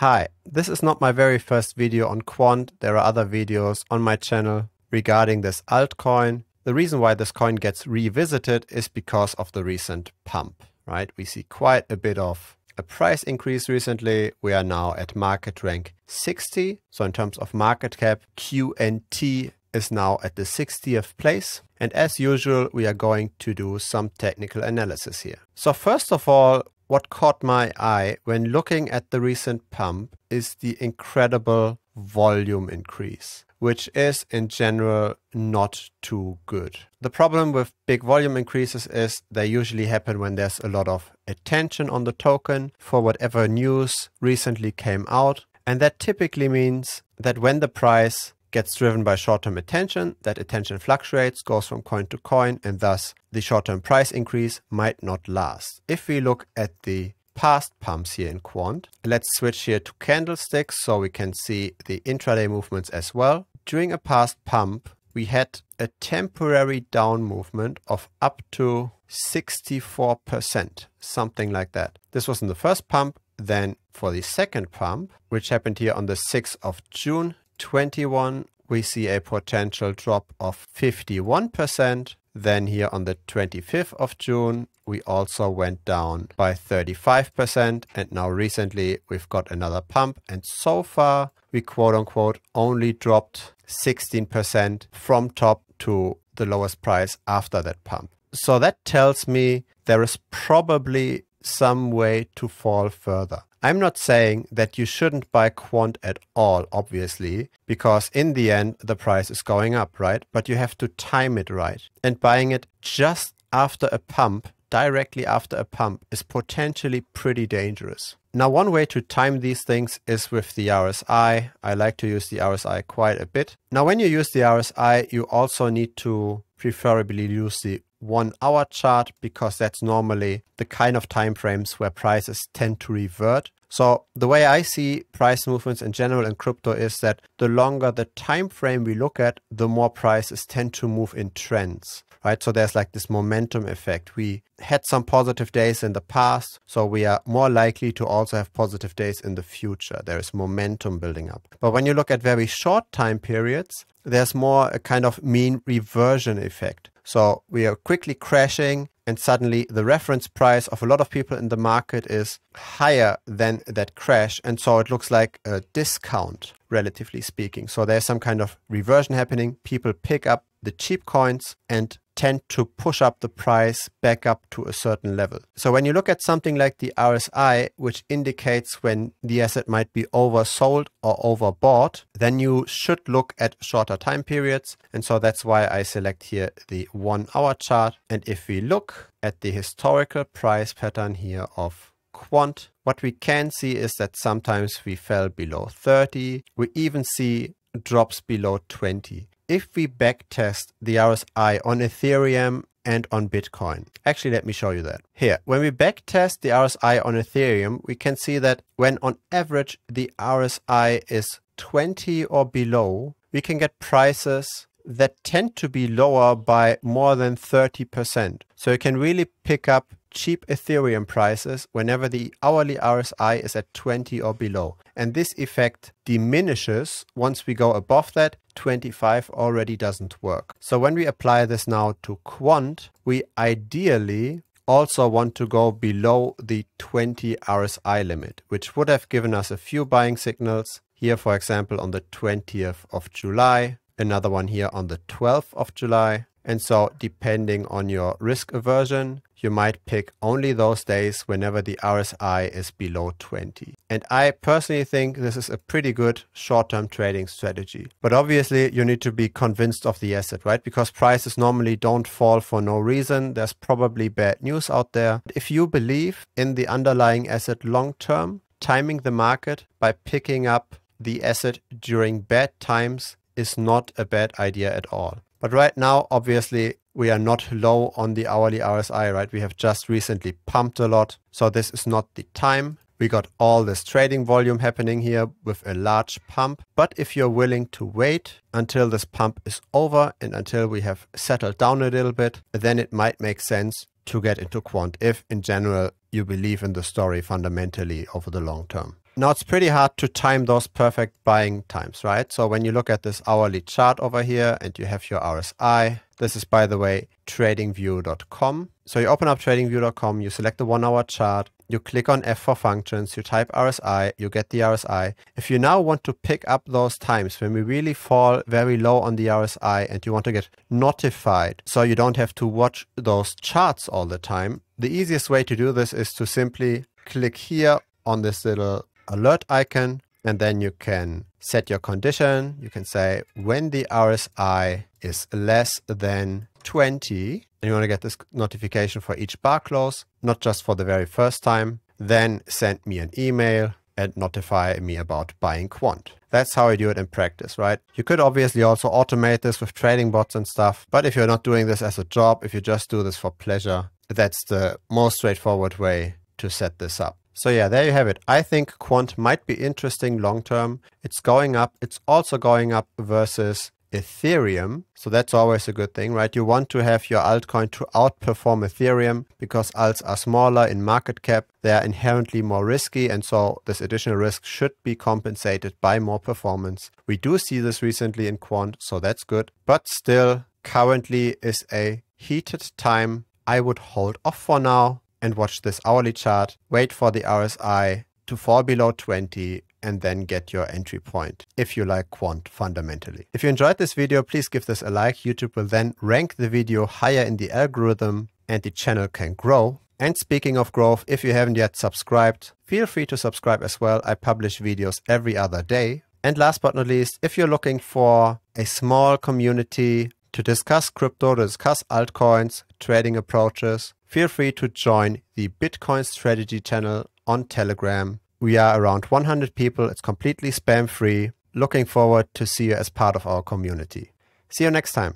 Hi, this is not my very first video on Quant. There are other videos on my channel regarding this altcoin. The reason why this coin gets revisited is because of the recent pump, right? We see quite a bit of a price increase recently. We are now at market rank 60. So in terms of market cap, QNT is now at the 60th place. And as usual, we are going to do some technical analysis here. So first of all, what caught my eye when looking at the recent pump is the incredible volume increase, which is in general not too good. The problem with big volume increases is they usually happen when there's a lot of attention on the token for whatever news recently came out. And that typically means that when the price gets driven by short-term attention. That attention fluctuates, goes from coin to coin, and thus the short-term price increase might not last. If we look at the past pumps here in Quant, let's switch here to candlesticks so we can see the intraday movements as well. During a past pump, we had a temporary down movement of up to 64%, something like that. This was in the first pump. Then for the second pump, which happened here on the 6th of June 21, we see a potential drop of 51%. Then here on the 25th of June, we also went down by 35%. And now recently we've got another pump. And so far we quote unquote only dropped 16% from top to the lowest price after that pump. So that tells me there is probably some way to fall further. I'm not saying that you shouldn't buy quant at all, obviously, because in the end, the price is going up, right? But you have to time it right. And buying it just after a pump, directly after a pump, is potentially pretty dangerous. Now, one way to time these things is with the RSI. I like to use the RSI quite a bit. Now, when you use the RSI, you also need to preferably use the one hour chart because that's normally the kind of time frames where prices tend to revert. So the way I see price movements in general in crypto is that the longer the time frame we look at, the more prices tend to move in trends. Right? So there's like this momentum effect. We had some positive days in the past, so we are more likely to also have positive days in the future. There is momentum building up. But when you look at very short time periods, there's more a kind of mean reversion effect. So we are quickly crashing and suddenly the reference price of a lot of people in the market is higher than that crash. And so it looks like a discount, relatively speaking. So there's some kind of reversion happening. People pick up the cheap coins and tend to push up the price back up to a certain level. So when you look at something like the RSI, which indicates when the asset might be oversold or overbought, then you should look at shorter time periods. And so that's why I select here the one hour chart. And if we look at the historical price pattern here of quant, what we can see is that sometimes we fell below 30. We even see drops below 20 if we backtest the RSI on Ethereum and on Bitcoin. Actually, let me show you that. Here, when we backtest the RSI on Ethereum, we can see that when on average the RSI is 20 or below, we can get prices that tend to be lower by more than 30%. So you can really pick up cheap Ethereum prices whenever the hourly RSI is at 20 or below. And this effect diminishes once we go above that. 25 already doesn't work. So when we apply this now to quant, we ideally also want to go below the 20 RSI limit, which would have given us a few buying signals. Here, for example, on the 20th of July, another one here on the 12th of July. And so depending on your risk aversion, you might pick only those days whenever the RSI is below 20. And I personally think this is a pretty good short-term trading strategy. But obviously you need to be convinced of the asset, right? Because prices normally don't fall for no reason. There's probably bad news out there. If you believe in the underlying asset long-term, timing the market by picking up the asset during bad times is not a bad idea at all. But right now, obviously, we are not low on the hourly RSI, right? We have just recently pumped a lot. So this is not the time. We got all this trading volume happening here with a large pump. But if you're willing to wait until this pump is over and until we have settled down a little bit, then it might make sense to get into quant if in general you believe in the story fundamentally over the long term. Now it's pretty hard to time those perfect buying times, right? So when you look at this hourly chart over here and you have your RSI, this is by the way, tradingview.com. So you open up tradingview.com, you select the one hour chart, you click on F for functions, you type RSI, you get the RSI. If you now want to pick up those times when we really fall very low on the RSI and you want to get notified so you don't have to watch those charts all the time, the easiest way to do this is to simply click here on this little alert icon and then you can set your condition. You can say when the RSI is less than 20 and you want to get this notification for each bar close, not just for the very first time, then send me an email and notify me about buying quant. That's how I do it in practice, right? You could obviously also automate this with trading bots and stuff, but if you're not doing this as a job, if you just do this for pleasure, that's the most straightforward way to set this up. So yeah, there you have it. I think quant might be interesting long term. It's going up. It's also going up versus Ethereum. So that's always a good thing, right? You want to have your altcoin to outperform Ethereum because alts are smaller in market cap. They are inherently more risky. And so this additional risk should be compensated by more performance. We do see this recently in quant, so that's good. But still, currently is a heated time. I would hold off for now and watch this hourly chart, wait for the RSI to fall below 20 and then get your entry point if you like quant fundamentally. If you enjoyed this video, please give this a like. YouTube will then rank the video higher in the algorithm and the channel can grow. And speaking of growth, if you haven't yet subscribed, feel free to subscribe as well. I publish videos every other day. And last but not least, if you're looking for a small community to discuss crypto, to discuss altcoins, trading approaches, feel free to join the Bitcoin Strategy channel on Telegram. We are around 100 people. It's completely spam free. Looking forward to see you as part of our community. See you next time.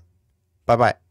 Bye bye.